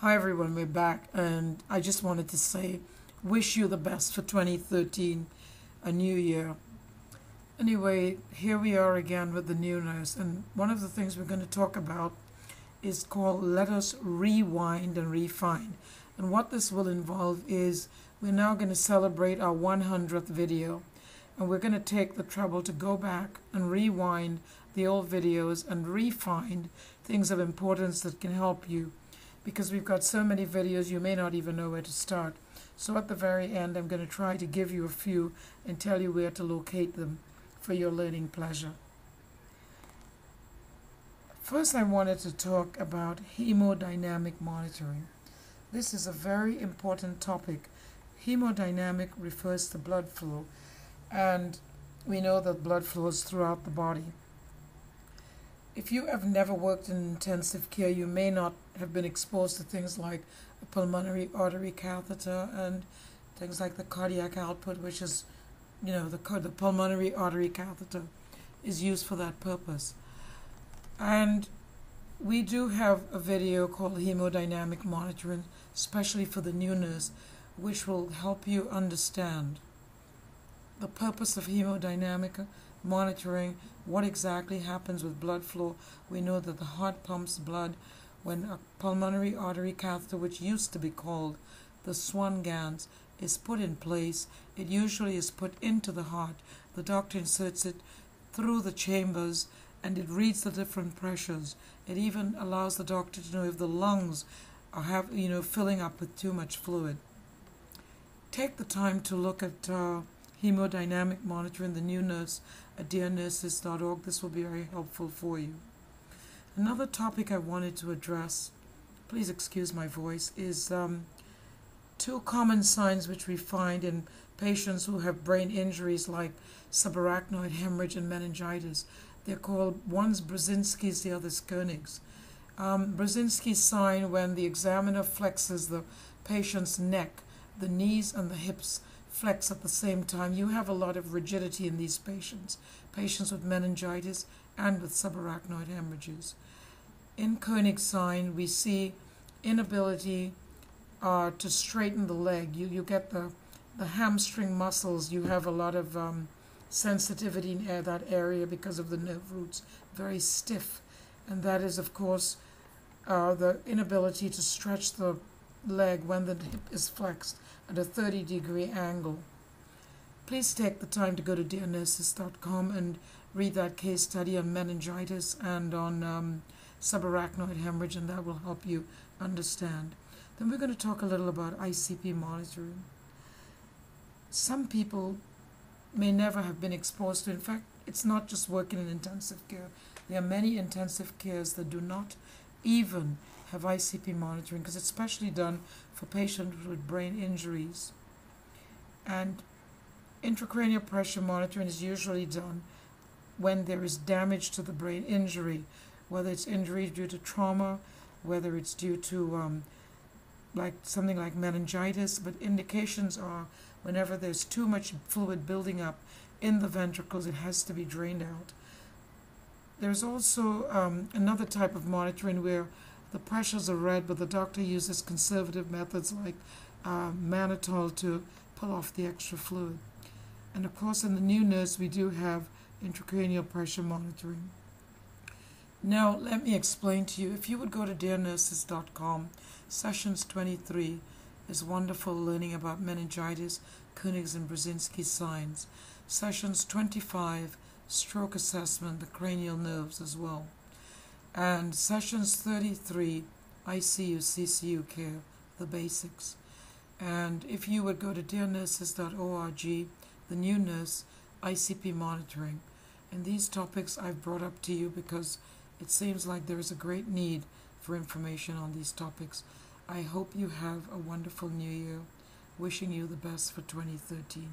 Hi everyone, we're back, and I just wanted to say, wish you the best for 2013, a new year. Anyway, here we are again with the newness, and one of the things we're going to talk about is called Let Us Rewind and Refine. And what this will involve is we're now going to celebrate our 100th video, and we're going to take the trouble to go back and rewind the old videos and refine things of importance that can help you because we've got so many videos you may not even know where to start. So at the very end I'm going to try to give you a few and tell you where to locate them for your learning pleasure. First I wanted to talk about hemodynamic monitoring. This is a very important topic. Hemodynamic refers to blood flow and we know that blood flows throughout the body. If you have never worked in intensive care, you may not have been exposed to things like a pulmonary artery catheter and things like the cardiac output, which is, you know, the, the pulmonary artery catheter is used for that purpose. And we do have a video called hemodynamic monitoring, especially for the new nurse, which will help you understand the purpose of hemodynamic monitoring what exactly happens with blood flow. We know that the heart pumps blood when a pulmonary artery catheter, which used to be called the Swan-Ganz, is put in place. It usually is put into the heart. The doctor inserts it through the chambers and it reads the different pressures. It even allows the doctor to know if the lungs are have you know filling up with too much fluid. Take the time to look at uh, hemodynamic monitoring the new nurse at dearnurses.org. This will be very helpful for you. Another topic I wanted to address, please excuse my voice, is um, two common signs which we find in patients who have brain injuries like subarachnoid hemorrhage and meningitis. They're called, one's Brudzinski's, the other's Kernig's. Um, Brudzinski's sign when the examiner flexes the patient's neck, the knees and the hips flex at the same time. You have a lot of rigidity in these patients, patients with meningitis and with subarachnoid hemorrhages. In Kernig sign, we see inability uh, to straighten the leg. You, you get the, the hamstring muscles. You have a lot of um, sensitivity in that area because of the nerve roots, very stiff. And that is, of course, uh, the inability to stretch the leg when the hip is flexed at a 30 degree angle. Please take the time to go to dearnurses.com and read that case study on meningitis and on um, subarachnoid hemorrhage, and that will help you understand. Then we're going to talk a little about ICP monitoring. Some people may never have been exposed to, in fact, it's not just working in intensive care. There are many intensive cares that do not even have ICP monitoring because it's especially done for patients with brain injuries. And intracranial pressure monitoring is usually done when there is damage to the brain injury, whether it's injury due to trauma, whether it's due to um, like something like meningitis, but indications are whenever there's too much fluid building up in the ventricles, it has to be drained out. There's also um, another type of monitoring where the pressures are read, but the doctor uses conservative methods like uh, mannitol to pull off the extra fluid. And of course, in the new nurse, we do have intracranial pressure monitoring. Now, let me explain to you. If you would go to dearnurses.com, sessions 23 is wonderful learning about meningitis, Kernig's and Brudzinski signs. Sessions 25, stroke assessment, the cranial nerves as well. And sessions 33, ICU, CCU care, the basics. And if you would go to dearnurses.org, the new nurse, ICP monitoring. And these topics I've brought up to you because it seems like there is a great need for information on these topics. I hope you have a wonderful new year. Wishing you the best for 2013.